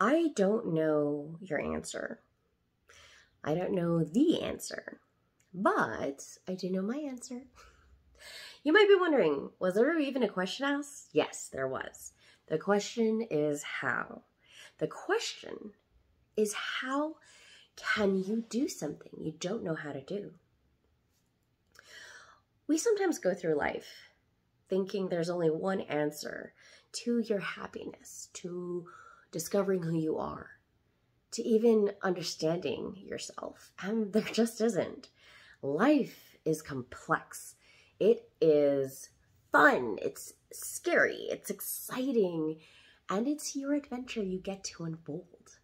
I don't know your answer. I don't know the answer, but I do know my answer. You might be wondering, was there even a question asked? Yes, there was. The question is how. The question is how can you do something you don't know how to do? We sometimes go through life thinking there's only one answer to your happiness, to discovering who you are, to even understanding yourself. And there just isn't. Life is complex. It is fun. It's scary. It's exciting. And it's your adventure you get to unfold.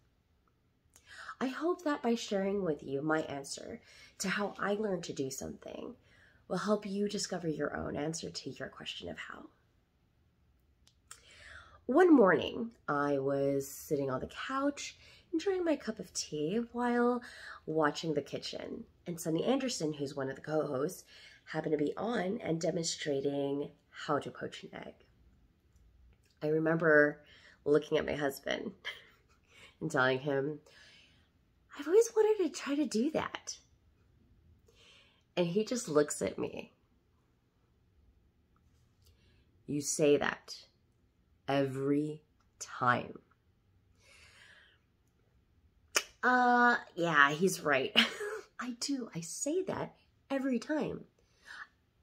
I hope that by sharing with you my answer to how I learned to do something will help you discover your own answer to your question of how. One morning, I was sitting on the couch enjoying my cup of tea while watching the kitchen. And Sunny Anderson, who's one of the co-hosts, happened to be on and demonstrating how to poach an egg. I remember looking at my husband and telling him, I've always wanted to try to do that. And he just looks at me. You say that every time. Uh, yeah, he's right. I do. I say that every time.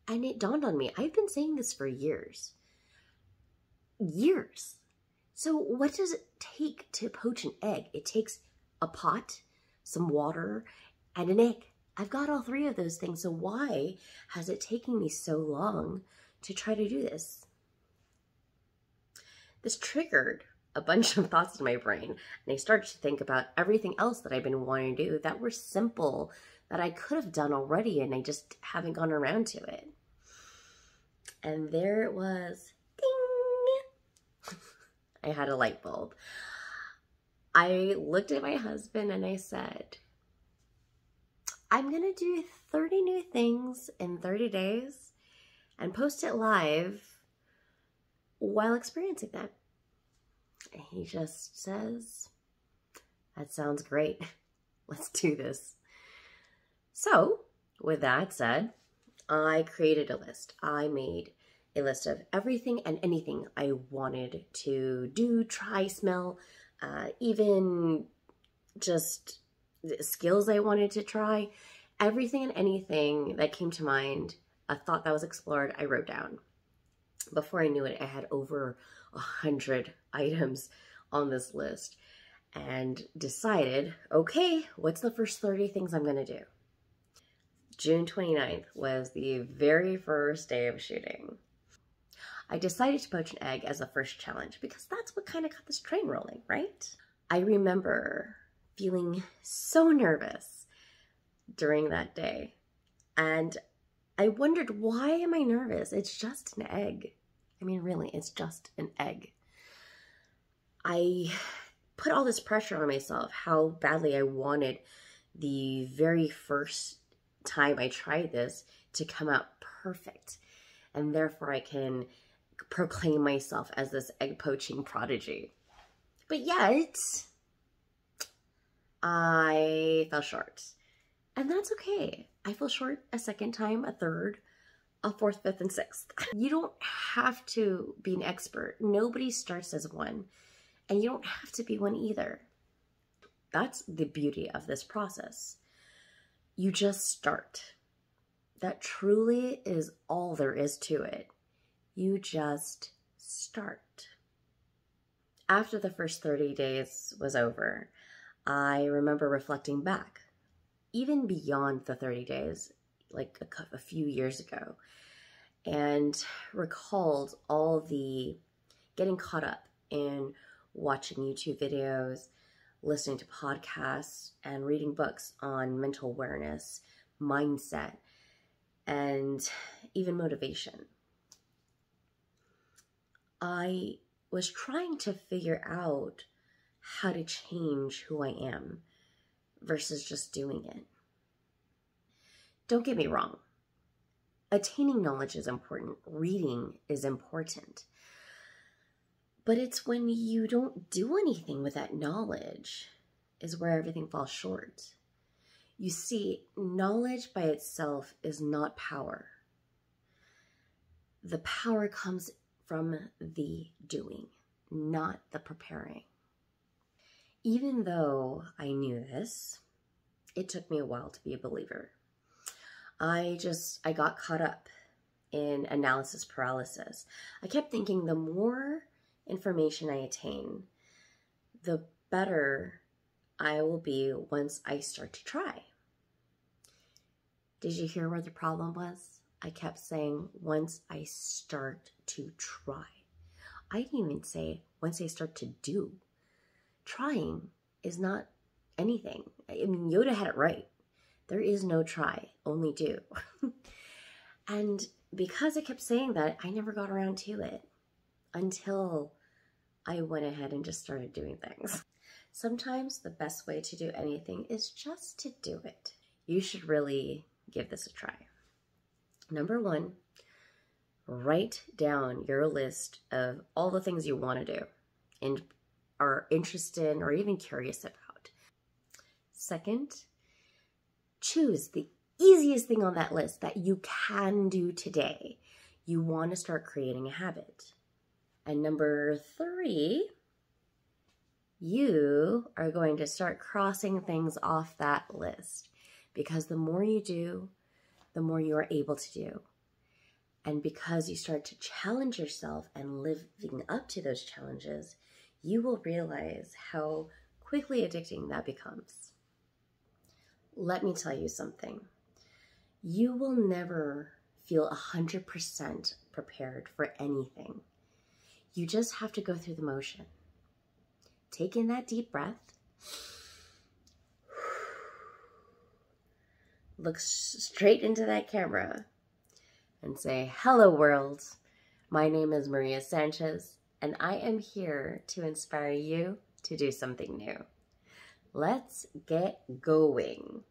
And it dawned on me, I've been saying this for years. Years. So what does it take to poach an egg? It takes a pot, some water, and an egg. I've got all three of those things. So why has it taken me so long to try to do this? This triggered a bunch of thoughts in my brain. And I started to think about everything else that I've been wanting to do that were simple, that I could have done already, and I just haven't gone around to it. And there it was. Ding! I had a light bulb. I looked at my husband and I said, I'm going to do 30 new things in 30 days and post it live while experiencing that. And he just says, That sounds great. Let's do this. So, with that said, I created a list. I made a list of everything and anything I wanted to do, try, smell, uh, even just skills I wanted to try. Everything and anything that came to mind, a thought that was explored, I wrote down. Before I knew it, I had over a hundred items on this list and decided, okay, what's the first 30 things I'm gonna do? June 29th was the very first day of shooting. I decided to poach an egg as a first challenge because that's what kind of got this train rolling, right? I remember feeling so nervous during that day. And I wondered, why am I nervous? It's just an egg. I mean, really, it's just an egg. I put all this pressure on myself, how badly I wanted the very first time I tried this to come out perfect. And therefore I can proclaim myself as this egg poaching prodigy. But yet, I fell short. And that's okay. I fell short a second time, a third, a fourth, fifth, and sixth. You don't have to be an expert. Nobody starts as one. And you don't have to be one either. That's the beauty of this process. You just start. That truly is all there is to it. You just start. After the first 30 days was over, I remember reflecting back, even beyond the 30 days, like a, a few years ago, and recalled all the getting caught up in watching YouTube videos, listening to podcasts, and reading books on mental awareness, mindset, and even motivation. I was trying to figure out how to change who I am versus just doing it. Don't get me wrong. Attaining knowledge is important. Reading is important. But it's when you don't do anything with that knowledge is where everything falls short. You see, knowledge by itself is not power. The power comes from the doing, not the preparing. Even though I knew this, it took me a while to be a believer. I just, I got caught up in analysis paralysis. I kept thinking the more information I attain, the better I will be once I start to try. Did you hear where the problem was? I kept saying, once I start to try. I didn't even say, once I start to do. Trying is not anything. I mean, Yoda had it right. There is no try, only do. and because I kept saying that, I never got around to it until I went ahead and just started doing things. Sometimes the best way to do anything is just to do it. You should really give this a try. Number one, write down your list of all the things you want to do and are interested in or even curious about. Second, choose the easiest thing on that list that you can do today. You want to start creating a habit. And number three, you are going to start crossing things off that list because the more you do, the more you are able to do. And because you start to challenge yourself and living up to those challenges, you will realize how quickly addicting that becomes. Let me tell you something. You will never feel 100% prepared for anything. You just have to go through the motion. Take in that deep breath. Look straight into that camera and say, Hello, world. My name is Maria Sanchez, and I am here to inspire you to do something new. Let's get going.